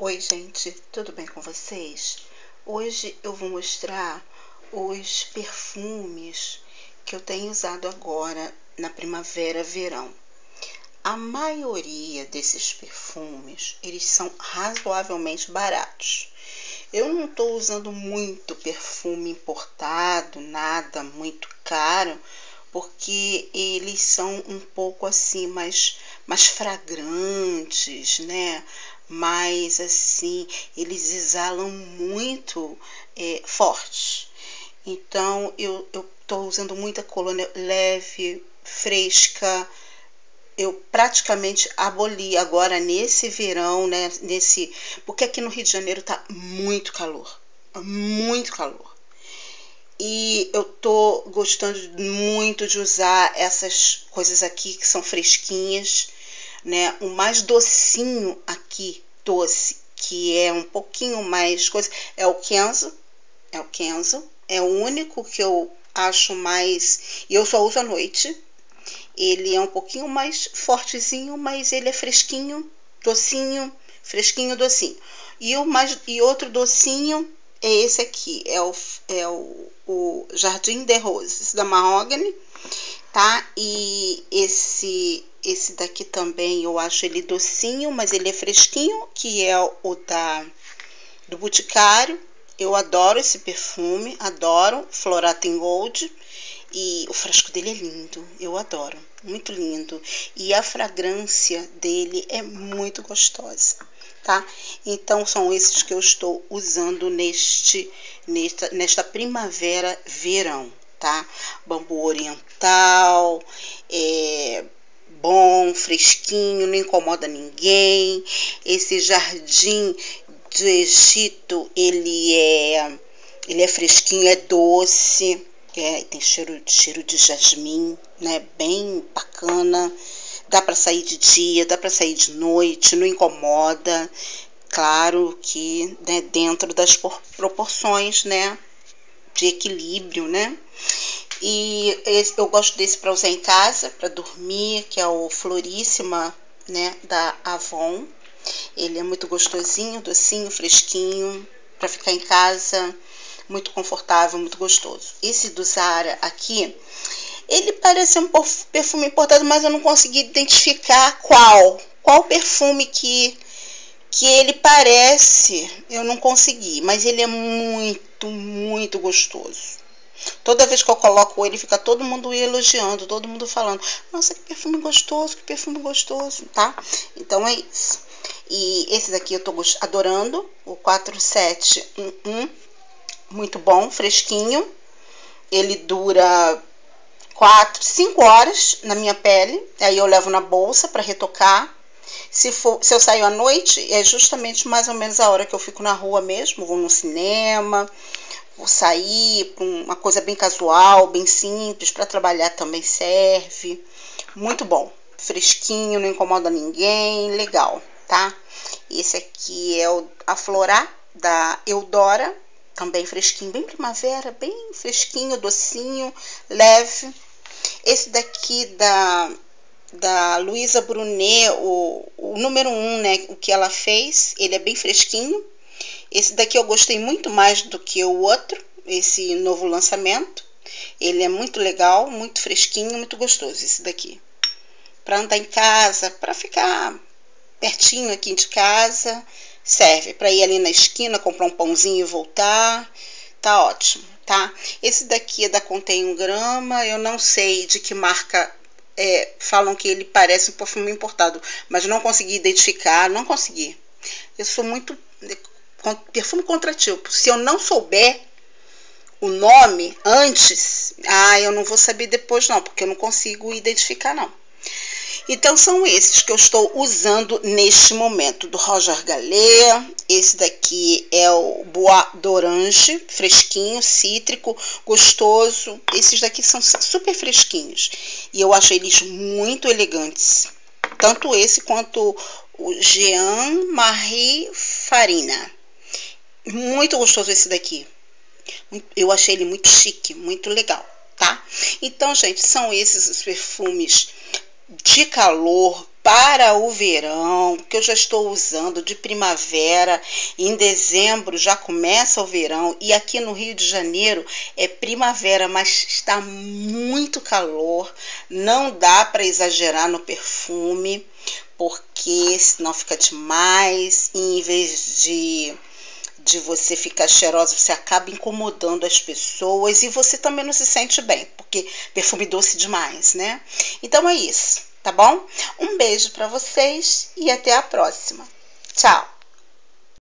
Oi, gente, tudo bem com vocês? Hoje eu vou mostrar os perfumes que eu tenho usado agora na primavera, verão. A maioria desses perfumes, eles são razoavelmente baratos. Eu não estou usando muito perfume importado, nada muito caro, porque eles são um pouco assim mais mais fragrantes, né? Mas assim, eles exalam muito é, forte. Então eu estou usando muita colônia leve, fresca. Eu praticamente aboli agora nesse verão, né? Nesse, porque aqui no Rio de Janeiro tá muito calor, muito calor. E eu tô gostando muito de usar essas coisas aqui que são fresquinhas, né? O mais docinho aqui, doce, que é um pouquinho mais coisa, é o Kenzo. É o Kenzo. É o único que eu acho mais. E eu só uso à noite. Ele é um pouquinho mais fortezinho, mas ele é fresquinho, docinho, fresquinho, docinho. E o mais e outro docinho é esse aqui, é o, é o, o Jardim de Roses da Mahogany, tá? E esse esse daqui também eu acho ele docinho, mas ele é fresquinho, que é o da do Boticário. Eu adoro esse perfume, adoro Floratin Gold e o frasco dele é lindo, eu adoro, muito lindo. E a fragrância dele é muito gostosa tá? Então são esses que eu estou usando neste nesta, nesta primavera verão, tá? Bambu oriental, é bom, fresquinho, não incomoda ninguém. Esse jardim do Egito, ele é ele é fresquinho, é doce, é, tem cheiro, cheiro de jasmim, né? Bem bacana. Dá para sair de dia, dá para sair de noite, não incomoda. Claro que né, dentro das proporções, né? De equilíbrio, né? E esse, eu gosto desse para usar em casa, para dormir, que é o Floríssima, né? Da Avon. Ele é muito gostosinho, docinho, fresquinho, para ficar em casa, muito confortável, muito gostoso. Esse do Zara aqui, ele parece um perfume importado, mas eu não consegui identificar qual. Qual perfume que, que ele parece. Eu não consegui, mas ele é muito, muito gostoso. Toda vez que eu coloco ele, fica todo mundo elogiando, todo mundo falando: Nossa, que perfume gostoso, que perfume gostoso, tá? Então é isso. E esse daqui eu tô adorando, o 4711. Muito bom, fresquinho. Ele dura quatro, cinco horas na minha pele. Aí eu levo na bolsa para retocar. Se, for, se eu saio à noite, é justamente mais ou menos a hora que eu fico na rua mesmo. Vou no cinema, vou sair uma coisa bem casual, bem simples. Para trabalhar também serve. Muito bom. Fresquinho, não incomoda ninguém. Legal, tá? Esse aqui é o Aflorar da Eudora. Também fresquinho, bem primavera, bem fresquinho, docinho, leve esse daqui da, da Luísa Brunet, o, o número 1, um, né, o que ela fez, ele é bem fresquinho. Esse daqui eu gostei muito mais do que o outro, esse novo lançamento. Ele é muito legal, muito fresquinho, muito gostoso esse daqui. Para andar em casa, para ficar pertinho aqui de casa, serve. Para ir ali na esquina, comprar um pãozinho e voltar, tá ótimo tá? Esse daqui é da Contém 1 grama, eu não sei de que marca é, falam que ele parece um perfume importado, mas não consegui identificar, não consegui. Eu sou muito perfume contratipo. Se eu não souber o nome antes, ah, eu não vou saber depois não, porque eu não consigo identificar não. Então são esses que eu estou usando neste momento do Roger Gallet. Esse daqui é o Bois d'Orange, fresquinho, cítrico, gostoso. Esses daqui são super fresquinhos e eu acho eles muito elegantes. Tanto esse quanto o Jean Marie Farina. Muito gostoso esse daqui. Eu achei ele muito chique, muito legal, tá? Então, gente, são esses os perfumes de calor para o verão, que eu já estou usando de primavera. Em dezembro já começa o verão e aqui no Rio de Janeiro é primavera, mas está muito calor. Não dá para exagerar no perfume, porque senão fica demais. E em vez de de você ficar cheirosa, você acaba incomodando as pessoas e você também não se sente bem, porque perfume doce demais, né? Então é isso tá bom? Um beijo para vocês e até a próxima. Tchau!